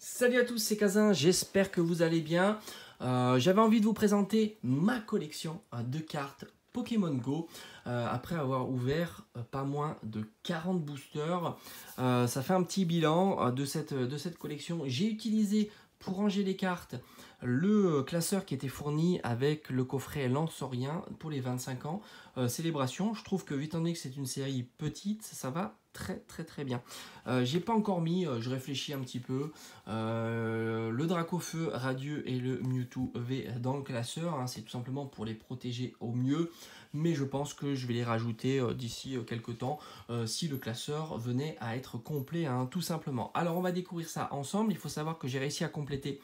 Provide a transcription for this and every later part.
Salut à tous, c'est Kazin, j'espère que vous allez bien. Euh, j'avais envie de vous présenter ma collection euh, de cartes Pokémon Go euh, après avoir ouvert pas moins de 40 boosters. ça fait un petit bilan de, cette, collection. J'ai utilisé pour ranger les cartes le classeur qui était fourni avec le coffret Lansorien pour les 25 ans célébration. Je trouve que étant donné que c'est une série petite, ça va très très très bien. Euh, j'ai pas encore mis, euh, je réfléchis un petit peu, euh, le Dracofeu radieux et le Mewtwo V dans le classeur. Hein. c'est tout simplement pour les protéger au mieux. Mais je pense que je vais les rajouter d'ici quelques temps si le classeur venait à être complet, hein, tout simplement. Alors on va découvrir ça ensemble. Il faut savoir que j'ai réussi à compléter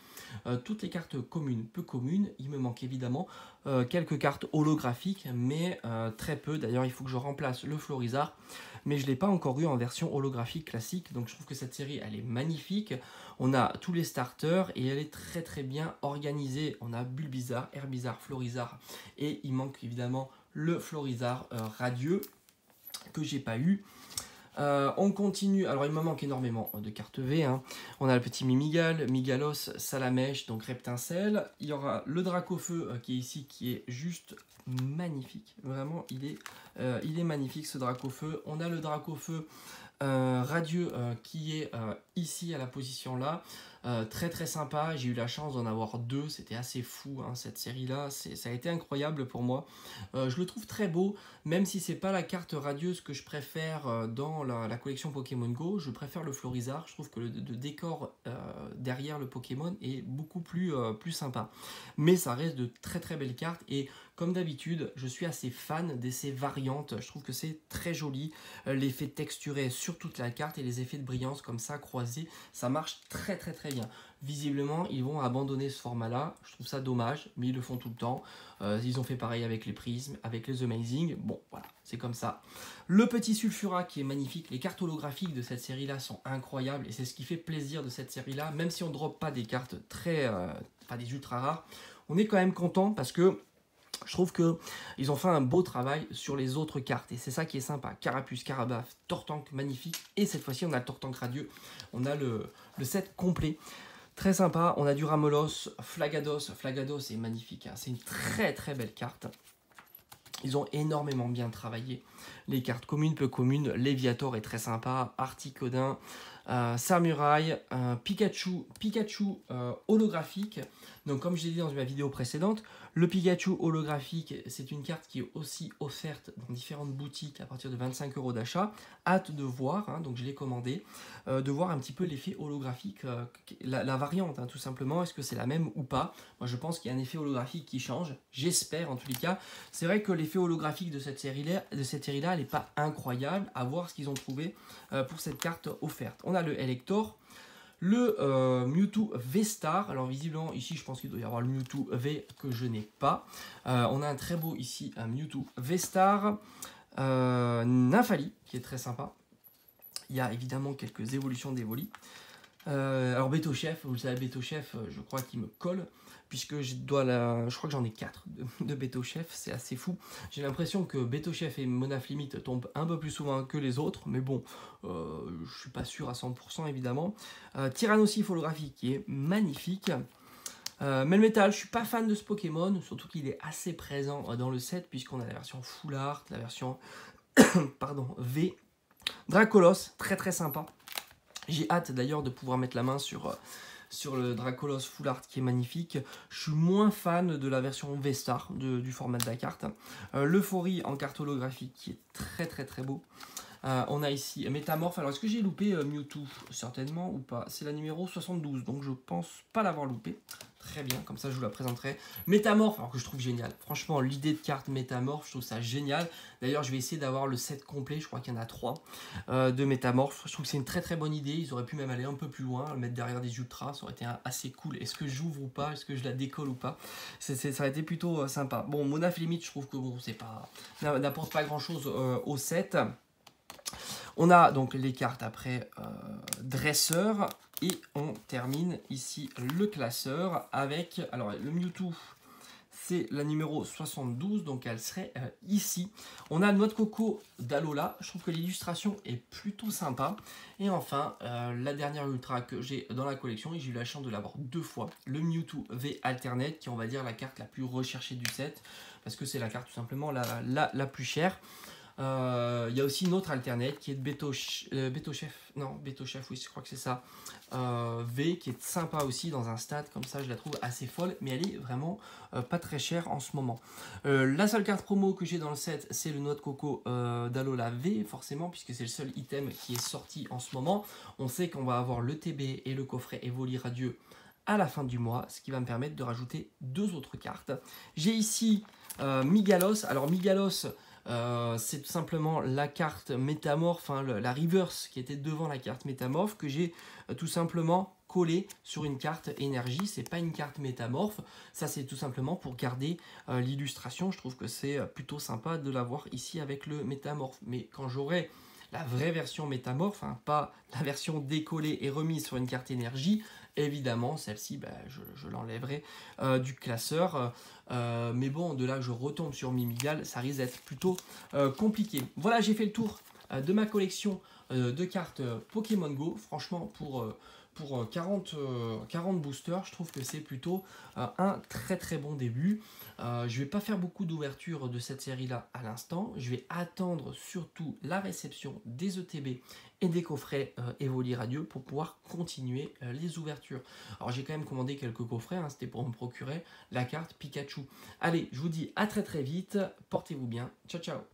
toutes les cartes communes, peu communes. Il me manque évidemment quelques cartes holographiques, mais très peu. D'ailleurs, il faut que je remplace le Florizard mais je ne l'ai pas encore eu en version holographique classique. Donc je trouve que cette série, elle est magnifique. On a tous les starters et elle est très très bien organisée. On a Bulbizarre, Herbizarre, Florizarre et il manque évidemment le Florizarre euh, radieux que j'ai pas eu. Euh, on continue, alors il me manque énormément de cartes V. Hein. On a le petit Mimigal, Migalos, Salamèche, donc Reptincelle. Il y aura le Dracofeu euh, qui est ici, qui est juste magnifique. Vraiment, il est, euh, il est magnifique ce Dracofeu. On a le Dracofeu radieux qui est ici à la position là. Euh, très très sympa, j'ai eu la chance d'en avoir deux, c'était assez fou hein, cette série là, ça a été incroyable pour moi. Euh, je le trouve très beau, même si c'est pas la carte radieuse que je préfère euh, dans la, collection Pokémon Go, je préfère le Florizard, je trouve que le, décor derrière le Pokémon est beaucoup plus, plus sympa. Mais ça reste de très très belles cartes et comme d'habitude, je suis assez fan de ces variantes. Je trouve que c'est très joli. L'effet texturé sur toute la carte et les effets de brillance comme ça croisés, ça marche très très très Visiblement, ils vont abandonner ce format-là. Je trouve ça dommage, mais ils le font tout le temps. Euh, ils ont fait pareil avec les prismes, avec les Amazing. Bon, voilà, c'est comme ça. Le petit Sulfura qui est magnifique. Les cartes holographiques de cette série-là sont incroyables et c'est ce qui fait plaisir de cette série-là. Même si on ne drop pas des cartes très, euh, pas des ultra rares, on est quand même content parce que je trouve qu'ils ont fait un beau travail sur les autres cartes. Et c'est ça qui est sympa. Carapuce, Carabaf, Tortank, magnifique. Et cette fois-ci, on a le Tortank radieux. On a le, set complet. Très sympa. On a du Ramolos, Flagados. Flagados est magnifique. Hein. C'est une très très belle carte. Ils ont énormément bien travaillé. Les cartes communes, peu communes. Léviator est très sympa. Articodin. Euh, Samurai, Pikachu, Pikachu euh, holographique. Donc comme je l'ai dit dans ma vidéo précédente, le Pikachu holographique, c'est une carte qui est aussi offerte dans différentes boutiques à partir de 25 euros d'achat. Hâte de voir, hein, donc je l'ai commandé, euh, de voir un petit peu l'effet holographique, la, variante hein, tout simplement, est-ce que c'est la même ou pas? Moi je pense qu'il y a un effet holographique qui change, j'espère en tous les cas. C'est vrai que l'effet holographique de cette série-là, série elle n'est pas incroyable, à voir ce qu'ils ont trouvé pour cette carte offerte on le Elector, le euh, Mewtwo V-Star. Alors visiblement ici je pense qu'il doit y avoir le Mewtwo V que je n'ai pas. Euh, on a un très beau ici un Mewtwo V-Star. Euh, qui est très sympa. Il y a évidemment quelques évolutions d'Evoli. Euh, alors Beto Chef, vous le savez, Beto Chef, je crois qu'il me colle puisque je dois la... je crois que j'en ai 4 de, de Beto Chef, c'est assez fou. J'ai l'impression que Beto Chef et Monaf Limit tombent un peu plus souvent que les autres, mais bon, euh, je suis pas sûr à 100% évidemment. Euh, holographique qui est magnifique. Euh, Melmetal, je suis pas fan de ce Pokémon, surtout qu'il est assez présent dans le set, puisqu'on a la version Full Art, la version pardon, V. Dracolos, très très sympa. J'ai hâte d'ailleurs de pouvoir mettre la main sur euh, sur le Dracolos Full Art qui est magnifique. Je suis moins fan de la version V-Star du format de la carte. Euh, L'Euphorie en carte holographique qui est très très très beau. Euh, on a ici Métamorphe. Alors, est-ce que j'ai loupé euh, Mewtwo? Certainement ou pas. C'est la numéro 72, donc je pense pas l'avoir loupé. Très bien, comme ça je vous la présenterai. Métamorphe, alors que je trouve génial. Franchement, l'idée de carte Métamorphe, je trouve ça génial. D'ailleurs, je vais essayer d'avoir le set complet, je crois qu'il y en a trois, euh, de Métamorphe. Je trouve que c'est une très très bonne idée. Ils auraient pu même aller un peu plus loin, le mettre derrière des ultras, ça aurait été assez cool. Est-ce que j'ouvre ou pas? Est-ce que je la décolle ou pas? Ça aurait été plutôt sympa. Bon, Monaf Limite, je trouve que bon, c'est pas n'apporte pas grand chose au set. On a donc les cartes après euh, dresseur et on termine ici le classeur avec alors le Mewtwo c'est la numéro 72, donc elle serait euh, ici. On a notre coco d'Alola, je trouve que l'illustration est plutôt sympa. Et enfin, euh, la dernière ultra que j'ai dans la collection, et j'ai eu la chance de l'avoir deux fois, le Mewtwo V Alternate, qui est on va dire la carte la plus recherchée du set, parce que c'est la carte tout simplement la, la plus chère. Euh, il y a aussi une autre alternate qui est de Beto, euh, Chef. Non, Beto Chef, oui, je crois que c'est ça. Euh, v qui est sympa aussi dans un stade comme ça, je la trouve assez folle, mais elle est vraiment pas très chère en ce moment. la seule carte promo que j'ai dans le set, c'est le Noix de Coco d'Alola V, forcément, puisque c'est le seul item qui est sorti en ce moment. On sait qu'on va avoir le TB et le coffret Evoli Radieux à la fin du mois, ce qui va me permettre de rajouter deux autres cartes. J'ai ici Migalos. Alors Migalos, euh, c'est tout simplement la carte métamorphe, hein, la reverse qui était devant la carte métamorphe que j'ai euh, tout simplement collé sur une carte énergie. C'est pas une carte métamorphe, ça c'est tout simplement pour garder euh, l'illustration. Je trouve que c'est plutôt sympa de l'avoir ici avec le métamorphe. Mais quand j'aurai la vraie version métamorphe, hein, pas la version décollée et remise sur une carte énergie, Évidemment, celle-ci, bah, je, l'enlèverai euh, du classeur. Euh, mais bon, de là je retombe sur Mimigal, ça risque d'être plutôt euh, compliqué. Voilà, j'ai fait le tour de ma collection de cartes Pokémon Go. Franchement, pour pour 40, 40 boosters, je trouve que c'est plutôt un très très bon début. je ne vais pas faire beaucoup d'ouverture de cette série-là à l'instant. Je vais attendre surtout la réception des ETB et des coffrets euh, Evoli Radieux pour pouvoir continuer euh, les ouvertures. Alors j'ai quand même commandé quelques coffrets, hein, c'était pour me procurer la carte Pikachu. Allez, je vous dis à très très vite, portez-vous bien, ciao ciao